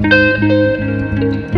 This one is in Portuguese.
Música